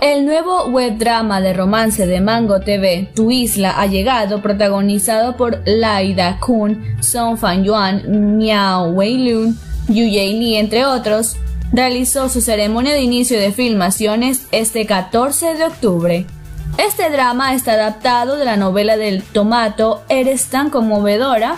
El nuevo web drama de romance de Mango TV, Tu Isla ha llegado, protagonizado por Laida Kun, Song Fan Yuan, Miao Weilun, Yu Li, entre otros, realizó su ceremonia de inicio de filmaciones este 14 de octubre. Este drama está adaptado de la novela del tomato Eres tan conmovedora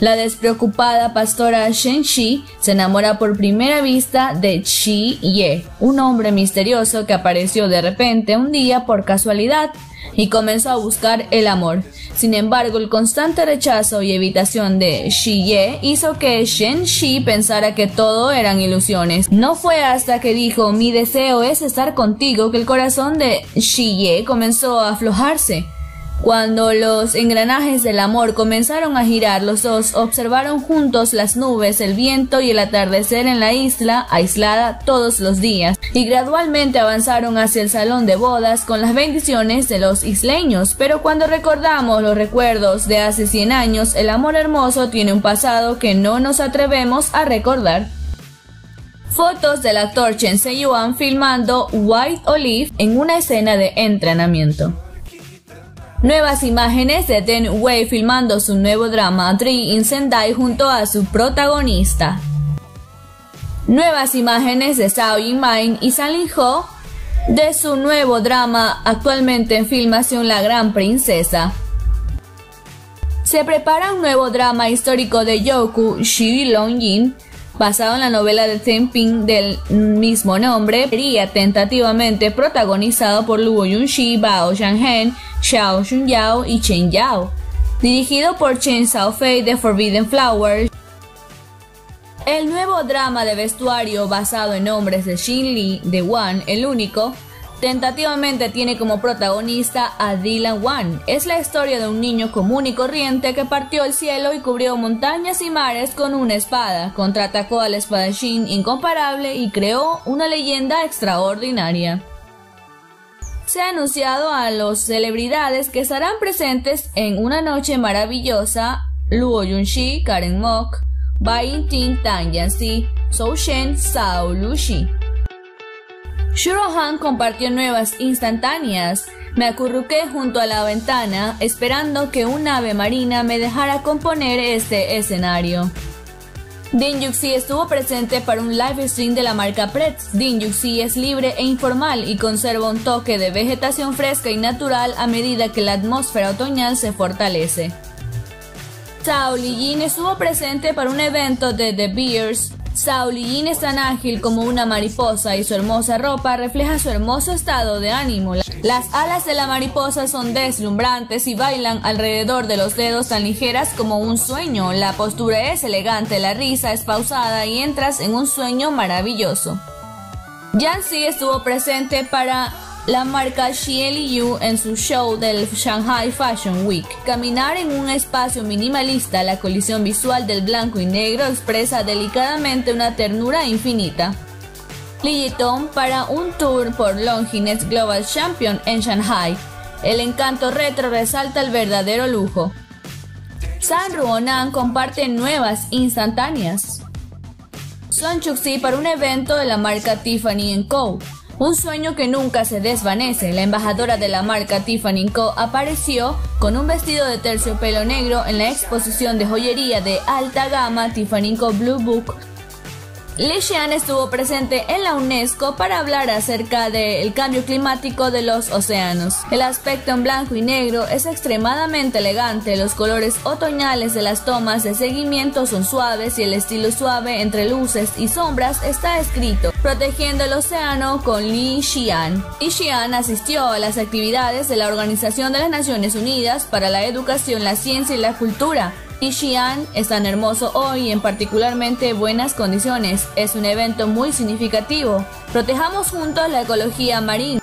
la despreocupada pastora Shen Shi se enamora por primera vista de Chi Ye, un hombre misterioso que apareció de repente un día por casualidad y comenzó a buscar el amor. Sin embargo, el constante rechazo y evitación de Shi Ye hizo que Shen Shi pensara que todo eran ilusiones. No fue hasta que dijo mi deseo es estar contigo que el corazón de Shi Ye comenzó a aflojarse. Cuando los engranajes del amor comenzaron a girar, los dos observaron juntos las nubes, el viento y el atardecer en la isla, aislada todos los días, y gradualmente avanzaron hacia el salón de bodas con las bendiciones de los isleños. Pero cuando recordamos los recuerdos de hace 100 años, el amor hermoso tiene un pasado que no nos atrevemos a recordar. Fotos del actor Chen Se-yuan filmando White Olive en una escena de entrenamiento. Nuevas imágenes de Den Wei filmando su nuevo drama Dream in Sendai junto a su protagonista. Nuevas imágenes de Zhao Yimai y San Lin Ho de su nuevo drama actualmente en filmación La Gran Princesa. Se prepara un nuevo drama histórico de Yoku Shi Long Yin basado en la novela de Ping del mismo nombre, sería tentativamente protagonizado por Luo Yunxi, Bao Zhanghen, Xiao Xunyao y Chen Yao. Dirigido por Chen Xiaofei de Forbidden Flowers, el nuevo drama de vestuario basado en nombres de Xin Li de Wan, el único, Tentativamente tiene como protagonista a Dylan Wan. Es la historia de un niño común y corriente que partió el cielo y cubrió montañas y mares con una espada, contraatacó al espadachín incomparable y creó una leyenda extraordinaria. Se ha anunciado a las celebridades que estarán presentes en Una Noche Maravillosa Luo Yunxi, Karen Mok, Bai Tin Tan Yanxi, Zhou Shen, Sao Lushi. Shurohan compartió nuevas instantáneas. Me acurruqué junto a la ventana esperando que un ave marina me dejara componer este escenario. Din Yuxi estuvo presente para un live stream de la marca Pretz. Din Yuxi es libre e informal y conserva un toque de vegetación fresca y natural a medida que la atmósfera otoñal se fortalece. Zhao Lijin estuvo presente para un evento de The Beers Yin es tan ágil como una mariposa y su hermosa ropa refleja su hermoso estado de ánimo. Las alas de la mariposa son deslumbrantes y bailan alrededor de los dedos tan ligeras como un sueño. La postura es elegante, la risa es pausada y entras en un sueño maravilloso. Yancy estuvo presente para la marca Xieli en su show del Shanghai Fashion Week. Caminar en un espacio minimalista, la colisión visual del blanco y negro expresa delicadamente una ternura infinita. Li para un tour por Longines Global Champion en Shanghai. El encanto retro resalta el verdadero lujo. San Ruonan comparte nuevas instantáneas. Son Chuxi para un evento de la marca Tiffany Co. Un sueño que nunca se desvanece. La embajadora de la marca Tiffany Co. apareció con un vestido de terciopelo negro en la exposición de joyería de alta gama Tiffany Co. Blue Book Li Xian estuvo presente en la UNESCO para hablar acerca del cambio climático de los océanos. El aspecto en blanco y negro es extremadamente elegante, los colores otoñales de las tomas de seguimiento son suaves y el estilo suave entre luces y sombras está escrito, protegiendo el océano con Li Xian. Li Xian asistió a las actividades de la Organización de las Naciones Unidas para la Educación, la Ciencia y la Cultura, Xi'an es tan hermoso hoy en particularmente buenas condiciones. Es un evento muy significativo. Protejamos juntos la ecología marina.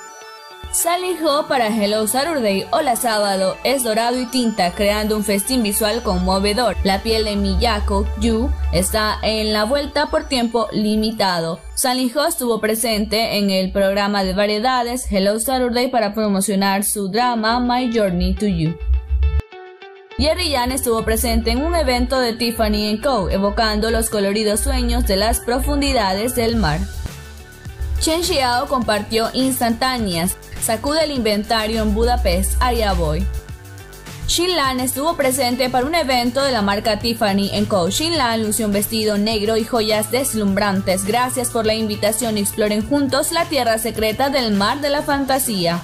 Salijo para Hello Saturday. Hola sábado es dorado y tinta, creando un festín visual conmovedor. La piel de Miyako Yu está en la vuelta por tiempo limitado. Salijo estuvo presente en el programa de variedades Hello Saturday para promocionar su drama My Journey to You. Jerry Jan estuvo presente en un evento de Tiffany Co., evocando los coloridos sueños de las profundidades del mar. Chen Xiao compartió instantáneas. Sacude el inventario en Budapest, allá voy. Lan estuvo presente para un evento de la marca Tiffany Co. Lan lució un vestido negro y joyas deslumbrantes. Gracias por la invitación exploren juntos la tierra secreta del mar de la fantasía.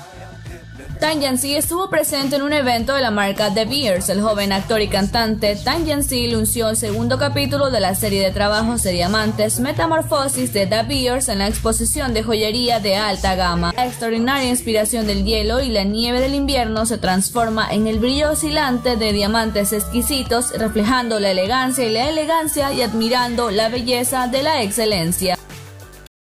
Tan Yanxi estuvo presente en un evento de la marca The Beers. El joven actor y cantante Tan Yanxi anunció el segundo capítulo de la serie de trabajos de diamantes Metamorfosis de The Beers en la exposición de joyería de alta gama. La extraordinaria inspiración del hielo y la nieve del invierno se transforma en el brillo oscilante de diamantes exquisitos, reflejando la elegancia y la elegancia y admirando la belleza de la excelencia.